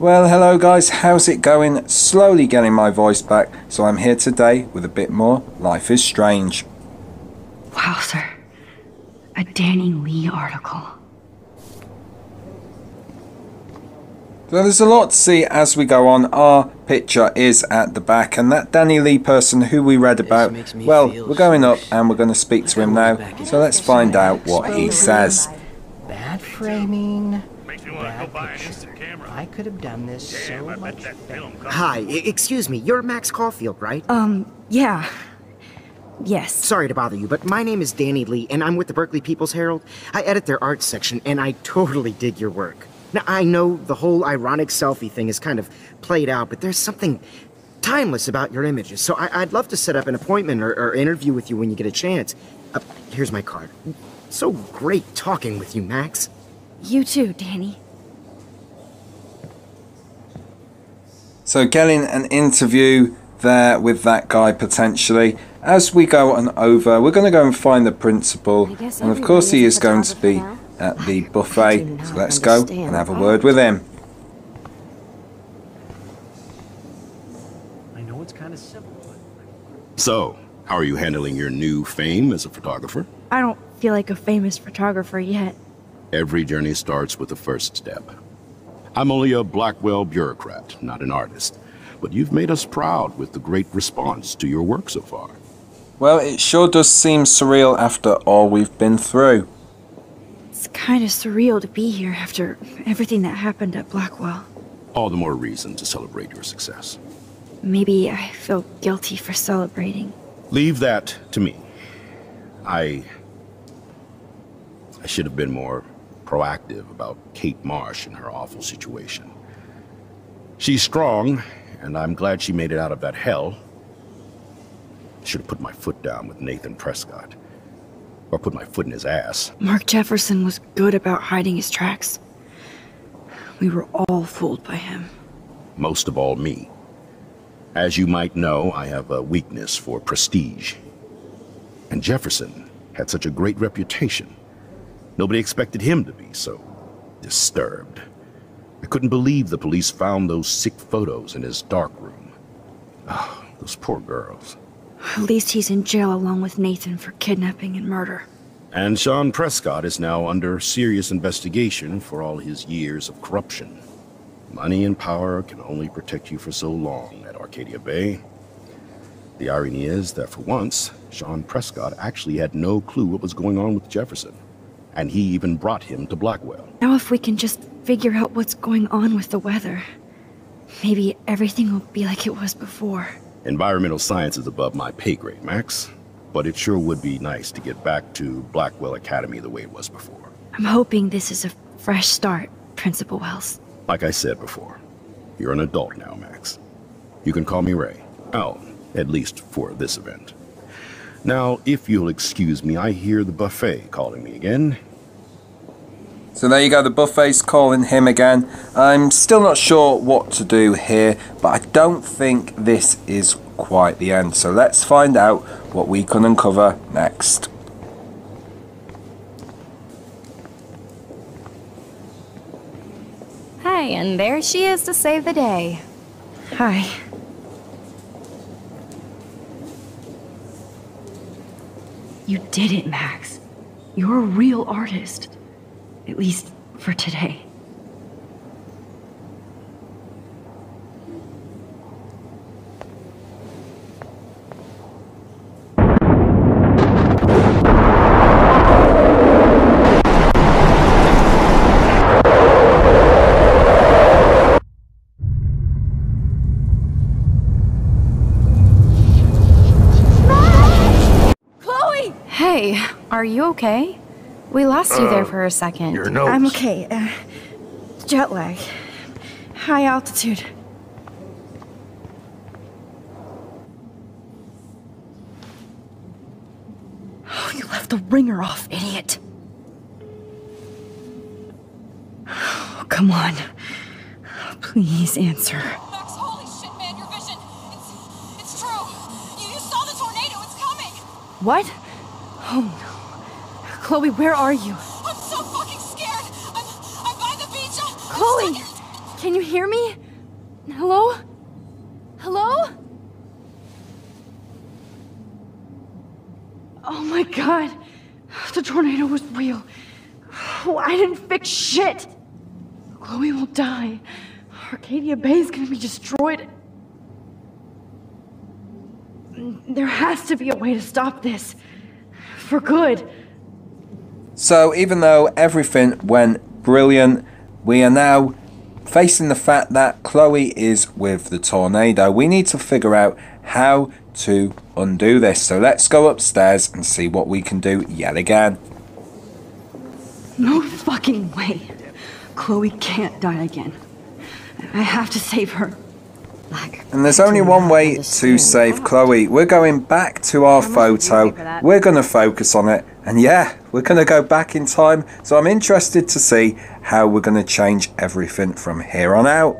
Well, hello guys, how's it going? Slowly getting my voice back, so I'm here today with a bit more Life is Strange. Wow, sir. A Danny Lee article. So there's a lot to see as we go on. Our picture is at the back, and that Danny Lee person who we read about, well, we're going up and we're going to speak to him now. So let's find out what he says. Bad framing. Makes I could have done this Damn, so I much better. Hi, excuse me. You're Max Caulfield, right? Um, yeah. Yes. Sorry to bother you, but my name is Danny Lee, and I'm with the Berkeley People's Herald. I edit their arts section, and I totally dig your work. Now, I know the whole ironic selfie thing is kind of played out, but there's something timeless about your images, so I- I'd love to set up an appointment or, or interview with you when you get a chance. Uh, here's my card. So great talking with you, Max. You too, Danny. So getting an interview there with that guy potentially. As we go on over, we're going to go and find the principal, and of course he is is going to be photographer at the buffet. So let's go and have a word with him. I know it's kind of simple, but So, how are you handling your new fame as a photographer? I don't feel like a famous photographer yet. Every journey starts with the first step. I'm only a Blackwell bureaucrat, not an artist. But you've made us proud with the great response to your work so far. Well, it sure does seem surreal after all we've been through. It's kind of surreal to be here after everything that happened at Blackwell. All the more reason to celebrate your success. Maybe I feel guilty for celebrating. Leave that to me. I. I should have been more proactive about Kate Marsh and her awful situation. She's strong, and I'm glad she made it out of that hell. Should have put my foot down with Nathan Prescott. Or put my foot in his ass. Mark Jefferson was good about hiding his tracks. We were all fooled by him. Most of all, me. As you might know, I have a weakness for prestige. And Jefferson had such a great reputation. Nobody expected him to be so disturbed. I couldn't believe the police found those sick photos in his dark room. Ah, those poor girls. At least he's in jail along with Nathan for kidnapping and murder. And Sean Prescott is now under serious investigation for all his years of corruption. Money and power can only protect you for so long at Arcadia Bay. The irony is that for once, Sean Prescott actually had no clue what was going on with Jefferson. And he even brought him to Blackwell. Now, if we can just figure out what's going on with the weather, maybe everything will be like it was before. Environmental science is above my pay grade, Max. But it sure would be nice to get back to Blackwell Academy the way it was before. I'm hoping this is a fresh start, Principal Wells. Like I said before, you're an adult now, Max. You can call me Ray. Oh, at least for this event. Now, if you'll excuse me, I hear the buffet calling me again. So there you go, the buffet's calling him again. I'm still not sure what to do here, but I don't think this is quite the end. So let's find out what we can uncover next. Hi, and there she is to save the day. Hi. You did it, Max. You're a real artist. At least for today. Chloe! Hey, are you okay? We lost you there for a second. your nose. I'm okay. Uh, jet lag. High altitude. Oh, you left the ringer off, idiot. Oh, come on. Please answer. Max, holy shit, man, your vision. It's, it's true. You, you saw the tornado. It's coming. What? Oh no. Chloe, where are you? I'm so fucking scared. I'm, I'm by the beach. I'm, Chloe! Can you hear me? Hello? Hello? Oh my god. The tornado was real. Oh, I didn't fix shit. Chloe will die. Arcadia Bay is gonna be destroyed. There has to be a way to stop this. For good. So, even though everything went brilliant, we are now facing the fact that Chloe is with the tornado. We need to figure out how to undo this. So, let's go upstairs and see what we can do yet again. No fucking way. Chloe can't die again. I have to save her. And there's only one way to save Chloe. We're going back to our photo. We're going to focus on it. And yeah, we're going to go back in time. So I'm interested to see how we're going to change everything from here on out.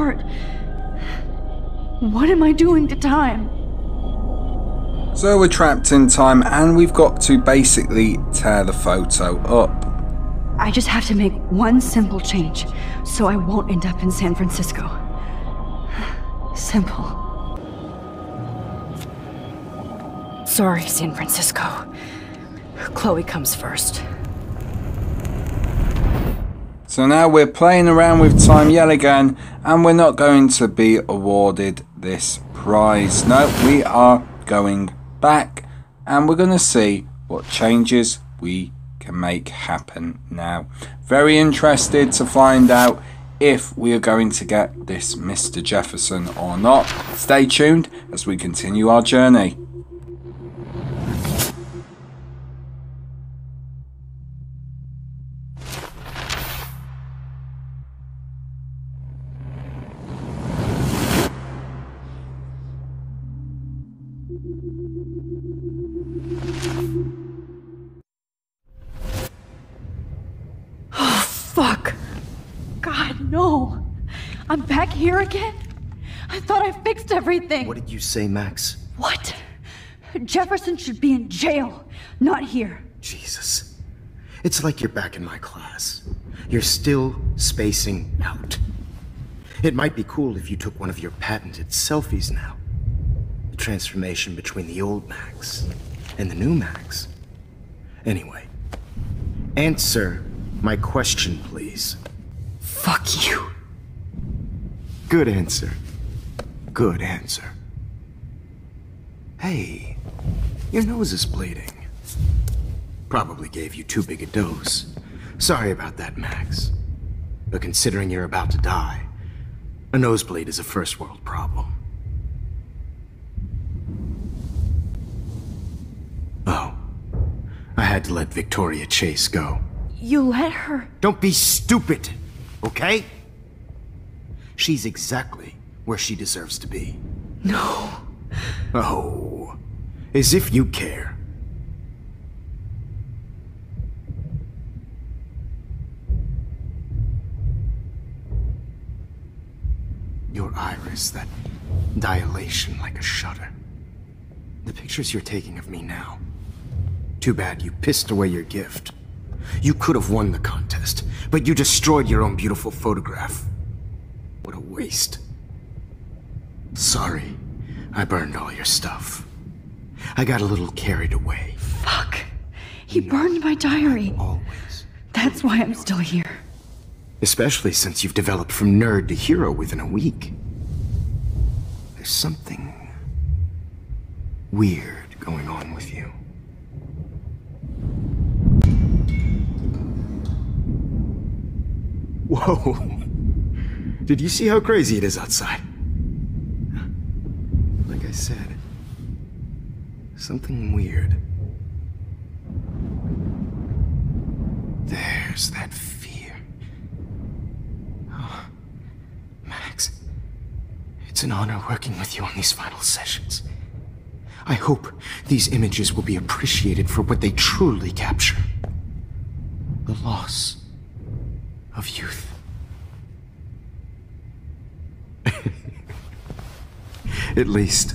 Apart. What am I doing to time? So we're trapped in time and we've got to basically tear the photo up. I just have to make one simple change so I won't end up in San Francisco. Simple. Sorry, San Francisco. Chloe comes first. So now we're playing around with time yet again and we're not going to be awarded this prize. No, we are going back and we're going to see what changes we can make happen now. Very interested to find out if we are going to get this Mr. Jefferson or not. Stay tuned as we continue our journey. Everything! What did you say, Max? What? Jefferson should be in jail, not here. Jesus. It's like you're back in my class. You're still spacing out. It might be cool if you took one of your patented selfies now. The transformation between the old Max and the new Max. Anyway, answer my question, please. Fuck you. Good answer. Good answer. Hey, your nose is bleeding. Probably gave you too big a dose. Sorry about that, Max. But considering you're about to die, a nosebleed is a first world problem. Oh, I had to let Victoria Chase go. You let her. Don't be stupid, okay? She's exactly where she deserves to be. No. Oh, as if you care. Your iris, that dilation like a shutter. The pictures you're taking of me now. Too bad you pissed away your gift. You could have won the contest, but you destroyed your own beautiful photograph. What a waste. Sorry, I burned all your stuff. I got a little carried away. Fuck. He burned my diary. Always. That's why I'm still here. Especially since you've developed from nerd to hero within a week. There's something weird going on with you. Whoa! Did you see how crazy it is outside? I said, something weird. There's that fear. Oh, Max, It's an honor working with you on these final sessions. I hope these images will be appreciated for what they truly capture the loss of youth. At least,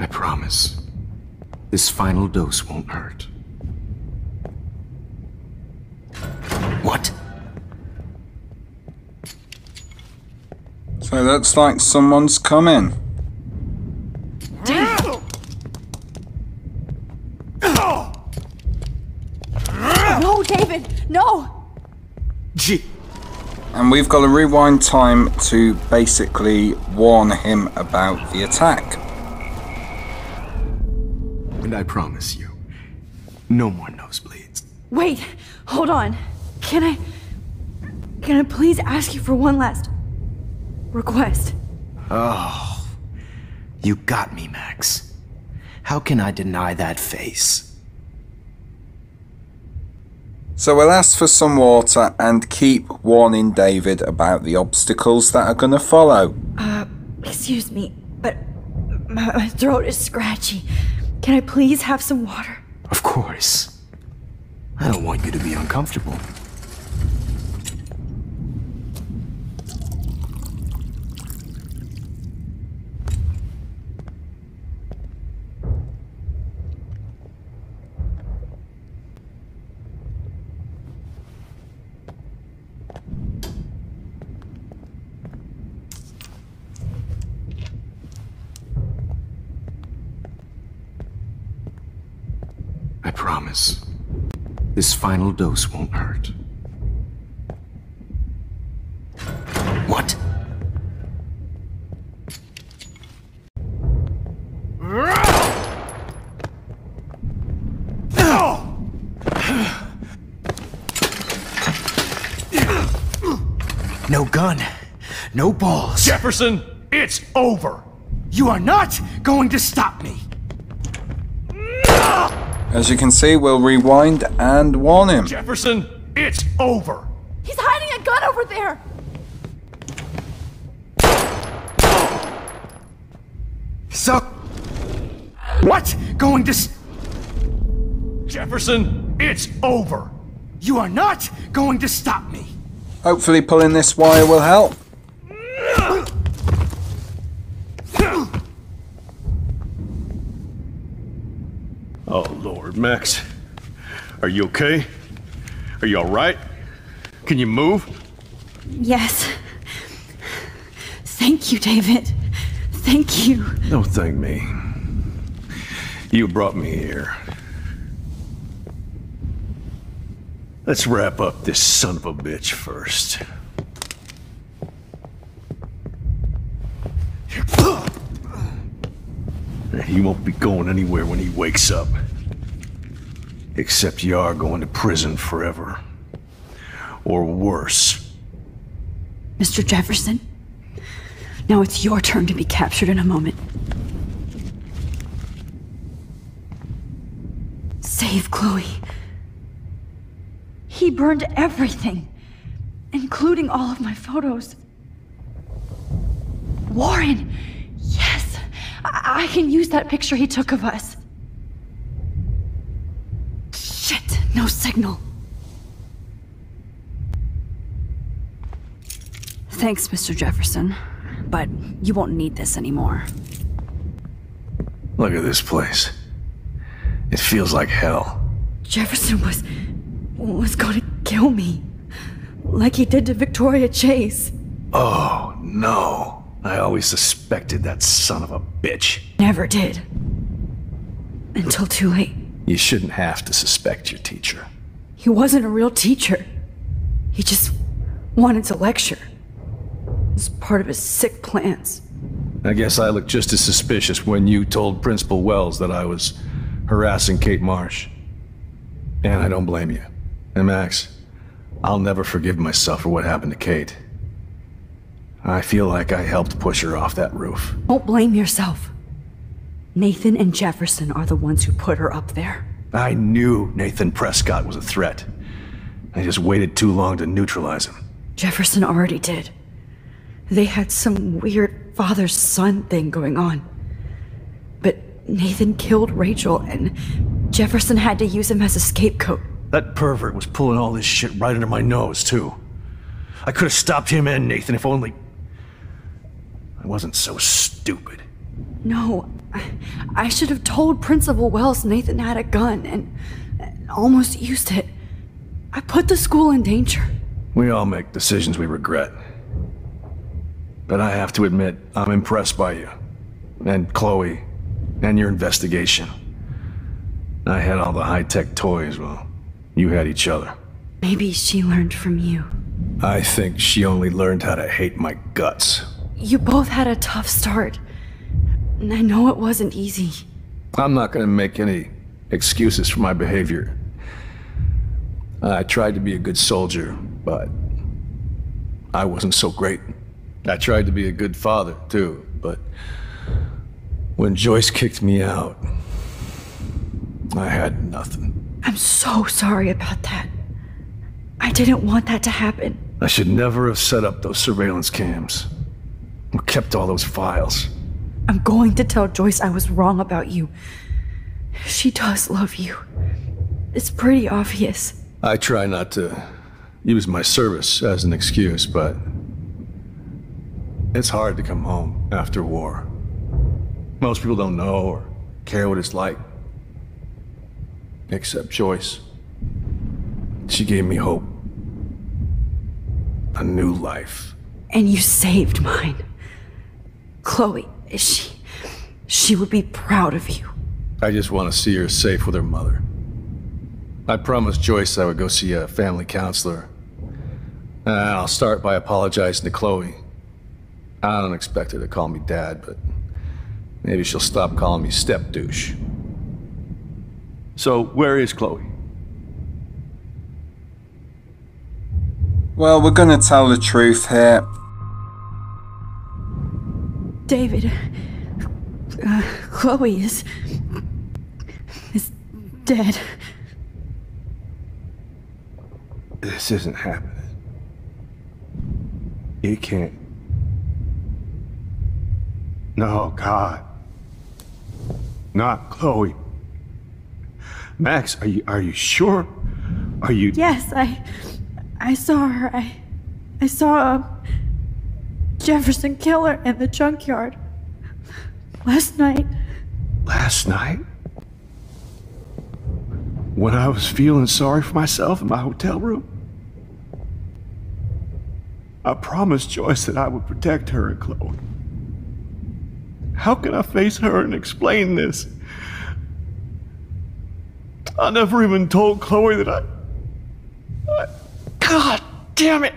I promise. This final dose won't hurt. What? So that's like someone's coming. No, David, no! Gee. And we've got to rewind time to basically warn him about the attack. And I promise you, no more nosebleeds. Wait, hold on. Can I. Can I please ask you for one last request? Oh, you got me, Max. How can I deny that face? So we'll ask for some water and keep warning David about the obstacles that are going to follow. Uh, excuse me, but my, my throat is scratchy. Can I please have some water? Of course. I don't want you to be uncomfortable. Promise. This final dose won't hurt. What? No gun. No balls. Jefferson, it's over. You are not going to stop me. As you can see, we'll rewind and warn him. Jefferson, it's over. He's hiding a gun over there! So. What? Going to. Jefferson, it's over. you are not going to stop me. Hopefully, pulling this wire will help. Oh, Lord, Max. Are you okay? Are you alright? Can you move? Yes. Thank you, David. Thank you. Don't thank me. You brought me here. Let's wrap up this son of a bitch first. He won't be going anywhere when he wakes up. Except you are going to prison forever. Or worse. Mr. Jefferson, now it's your turn to be captured in a moment. Save Chloe. He burned everything, including all of my photos. Warren! Yes! I, I can use that picture he took of us. Shit, no signal. Thanks, Mr. Jefferson. But you won't need this anymore. Look at this place. It feels like hell. Jefferson was. was going to kill me. Like he did to Victoria Chase. Oh, no. I always suspected that son of a bitch. Never did. Until too late. You shouldn't have to suspect your teacher. He wasn't a real teacher. He just wanted to lecture. It was part of his sick plans. I guess I looked just as suspicious when you told Principal Wells that I was harassing Kate Marsh. And I don't blame you. And Max, I'll never forgive myself for what happened to Kate. I feel like I helped push her off that roof. Don't blame yourself. Nathan and Jefferson are the ones who put her up there. I knew Nathan Prescott was a threat. I just waited too long to neutralize him. Jefferson already did. They had some weird father son thing going on. But Nathan killed Rachel, and Jefferson had to use him as a scapegoat. That pervert was pulling all this shit right under my nose, too. I could have stopped him and Nathan if only. I wasn't so stupid. No, I, I should have told Principal Wells Nathan had a gun and, and almost used it. I put the school in danger. We all make decisions we regret. But I have to admit, I'm impressed by you. And Chloe. And your investigation. I had all the high-tech toys, well, you had each other. Maybe she learned from you. I think she only learned how to hate my guts. You both had a tough start. And I know it wasn't easy. I'm not gonna make any excuses for my behavior. I tried to be a good soldier, but I wasn't so great. I tried to be a good father, too, but when Joyce kicked me out, I had nothing. I'm so sorry about that. I didn't want that to happen. I should never have set up those surveillance cams. Or kept all those files. I'm going to tell Joyce I was wrong about you. She does love you. It's pretty obvious. I try not to use my service as an excuse, but it's hard to come home after war. Most people don't know or care what it's like. Except Joyce. She gave me hope. A new life. And you saved mine. Chloe, she. She would be proud of you. I just want to see her safe with her mother. I promised Joyce I would go see a family counselor. And I'll start by apologizing to Chloe. I don't expect her to call me dad, but maybe she'll stop calling me step douche. So, where is Chloe? Well, we're gonna tell the truth here. David. Uh, Chloe is. is dead. This isn't happening. You can't. No, God. Not Chloe. Max, are you are you sure? Are you Yes, I. I saw her. I. I saw a Jefferson killer in the junkyard. Last night. last night? When I was feeling sorry for myself in my hotel room? I promised Joyce that I would protect her and Chloe. How can I face her and explain this? I never even told Chloe that I. I God damn it!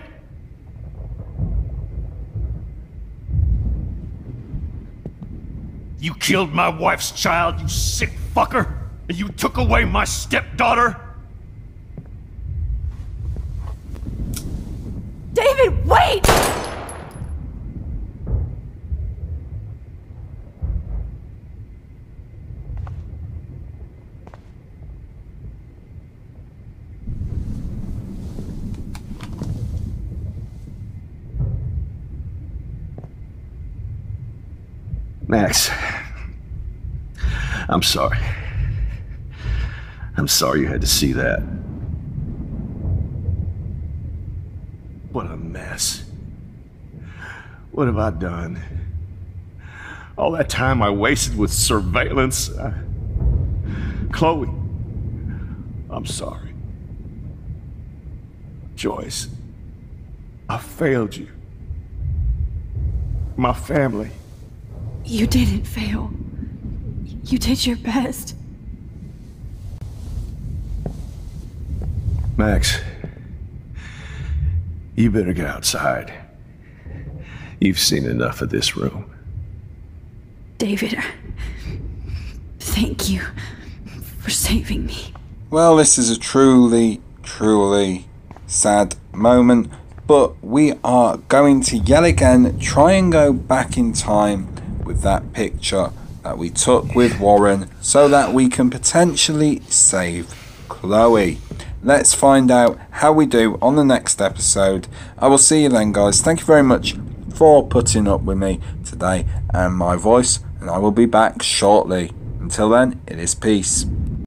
You killed my wife's child, you sick fucker! And you took away my stepdaughter? David, wait! Max. I'm sorry. I'm sorry you had to see that. What a mess. What have I done? All that time I wasted with surveillance. I... Chloe. I'm sorry. Joyce. I failed you. My family. You didn't fail. You did your best. Max, you better get outside. You've seen enough of this room. David, thank you for saving me. Well, this is a truly, truly sad moment, but we are going to yet again try and go back in time with that picture that we took with Warren so that we can potentially save Chloe. Let's find out how we do on the next episode. I will see you then, guys. Thank you very much for putting up with me today and my voice, and I will be back shortly. Until then, it is peace.